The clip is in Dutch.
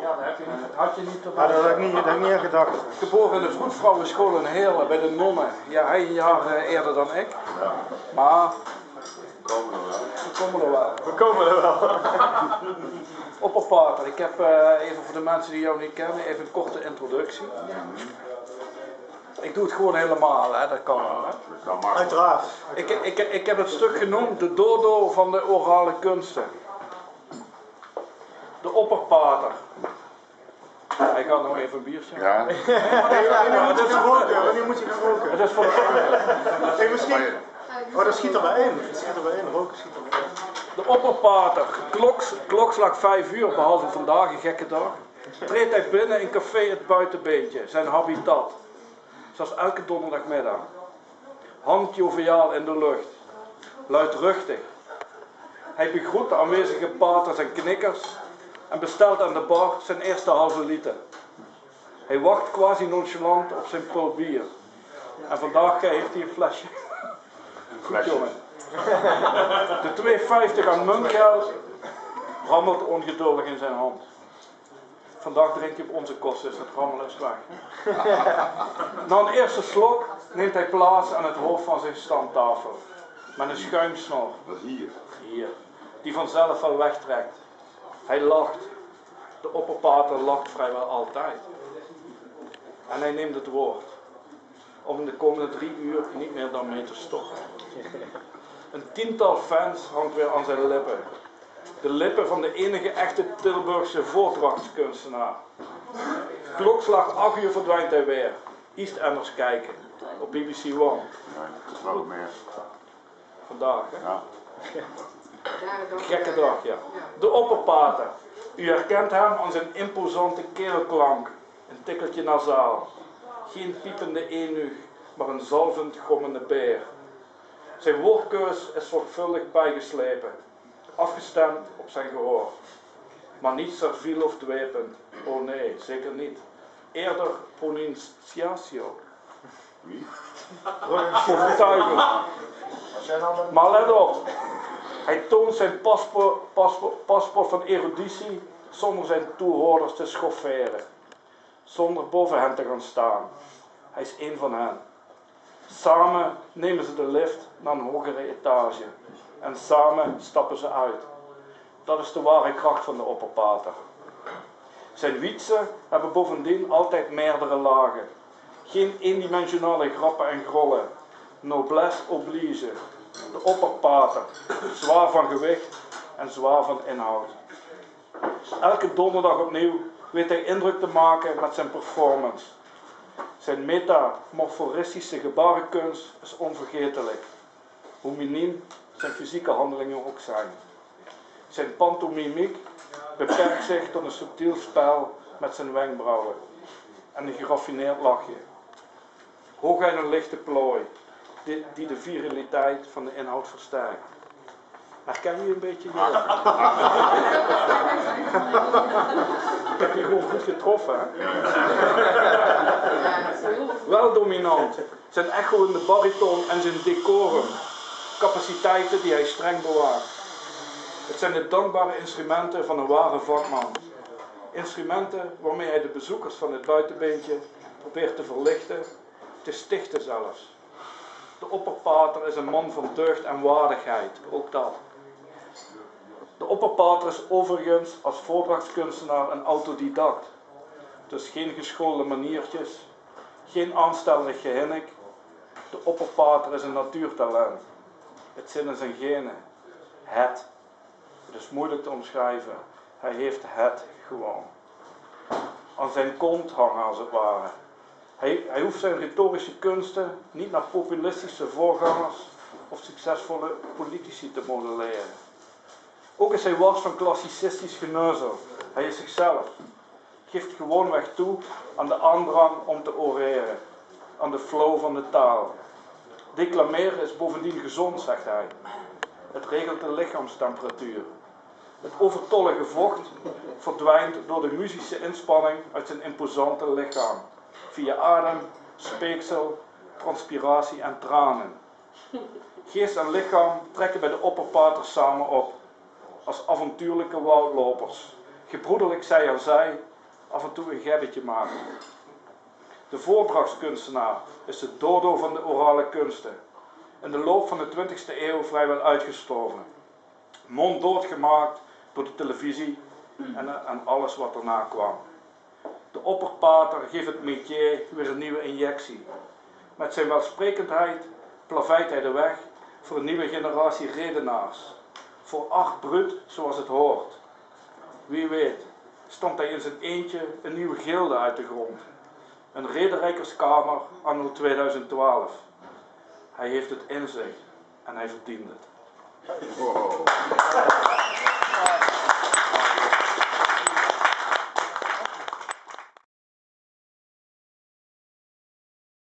Ja, dat heb je niet, had je niet Maar dat had ik niet, dat had ik niet aan gedacht. Geboren in de vroedvrouwenschool in Heerlen bij de nonnen. Ja, hij een jaar eh, eerder dan ik. Maar Komen we wel. we komen er wel. We komen er wel. Opperpater, ik heb eh, even voor de mensen die jou niet kennen, even een korte introductie. Ik doe het gewoon helemaal, hè, dat kan wel. Hè. Uiteraard. Ik, ik, ik heb het stuk genoemd de dodo van de orale kunsten. De opperpater. Hij gaat nog even een biertje. Ja. Wanneer moet je gaan roken? Wanneer moet je gaan roken? Het is voor Hey, misschien... Oh, dat schiet er wel in. Dat schiet er wel in. Roken schiet er wel in. de opperpater. Kloks, klokslag 5 uur, behalve vandaag, een gekke dag. Treedt hij binnen in café Het Buitenbeentje, zijn habitat. Zoals elke donderdagmiddag. Hangt joviaal in de lucht. Luidruchtig. Hij begroet de aanwezige paters en knikkers en bestelt aan de bar zijn eerste halve liter. Hij wacht quasi nonchalant op zijn pul bier. En vandaag heeft hij een flesje. Goed jongen. De 2,50 aan muntgeld rammelt ongeduldig in zijn hand. Vandaag drink je op onze kosten, dus het rammelen is weg. Na een eerste slok neemt hij plaats aan het hoofd van zijn standtafel. Met een schuimsnor, Dat is hier. hier, die vanzelf wel wegtrekt. Hij lacht. De opperpater lacht vrijwel altijd. En hij neemt het woord. Om in de komende drie uur niet meer dan mee te stoppen. Een tiental fans hangt weer aan zijn lippen. De lippen van de enige echte Tilburgse voordrachtskunstenaar. Klokslag 8 uur verdwijnt hij weer. EastEnders kijken. Op BBC One. Nee, dat is wel meer. Vandaag, hè? Ja. Gekke dag, ja. De opperpater. U herkent hem aan zijn imposante keelklank. Een tikkeltje nasaal. Geen piepende enuug, maar een zalvend gommende beer. Zijn woordkeus is zorgvuldig bijgeslepen. Afgestemd op zijn gehoor. Maar niet serviel of dwepend. Oh nee, zeker niet. Eerder pronunciatio. Wie? Overtuigend. Maar let op, hij toont zijn paspoort, paspoort, paspoort van eruditie zonder zijn toehoorders te schofferen. Zonder boven hen te gaan staan. Hij is één van hen. Samen nemen ze de lift naar een hogere etage. En samen stappen ze uit. Dat is de ware kracht van de opperpater. Zijn wietsen hebben bovendien altijd meerdere lagen. Geen eendimensionale grappen en grollen. Noblesse oblige. De opperpater. Zwaar van gewicht en zwaar van inhoud. Elke donderdag opnieuw weet hij indruk te maken met zijn performance. Zijn metamorforistische gebarenkunst is onvergetelijk. Hoe miniem zijn fysieke handelingen ook zijn. Zijn pantomimiek beperkt zich tot een subtiel spel met zijn wenkbrauwen en een geraffineerd lachje. Hooguit een lichte plooi, die, de viraliteit van de inhoud versterkt. Herken je een beetje hier? Ik heb je gewoon goed getroffen? Wel dominant. Zijn echo in de bariton en zijn decorum. Capaciteiten die hij streng bewaart. Het zijn de dankbare instrumenten van een ware vakman. Instrumenten waarmee hij de bezoekers van het buitenbeentje probeert te verlichten, te stichten zelfs. De opperpater is een man van deugd en waardigheid, ook dat. De opperpater is overigens als voordrachtskunstenaar een autodidact. Dus geen geschoolde maniertjes, geen aanstellerig gehinnik. De opperpater is een natuurtalent. Het zit in zijn genen. Het. Het is moeilijk te omschrijven. Hij heeft het gewoon. Aan zijn kont hangen als het ware. Hij, hij hoeft zijn retorische kunsten niet naar populistische voorgangers of succesvolle politici te modelleren. Ook is hij wars van klassicistisch geneuzel. Hij is zichzelf. Geeft gewoonweg toe aan de aandrang om te oreren, aan de flow van de taal. Declameren is bovendien gezond, zegt hij. Het regelt de lichaamstemperatuur. Het overtollige vocht verdwijnt door de muzische inspanning uit zijn imposante lichaam. Via adem, speeksel, transpiratie en tranen. Geest en lichaam trekken bij de opperpater samen op. Als avontuurlijke woudlopers. gebroederlijk zij aan zij, af en toe een gebbetje maken. De voorbrachtskunstenaar is de dodo van de orale kunsten. In de loop van de 20e eeuw vrijwel uitgestorven. Monddood gemaakt door de televisie en, en alles wat erna kwam. Opperpater geeft het métier weer een nieuwe injectie. Met zijn welsprekendheid plaveit hij de weg voor een nieuwe generatie redenaars. Voor acht bruut zoals het hoort. Wie weet, stond hij in zijn eentje een nieuwe gilde uit de grond. Een rederijkerskamer anno 2012. Hij heeft het in zich en hij verdient het. Wow.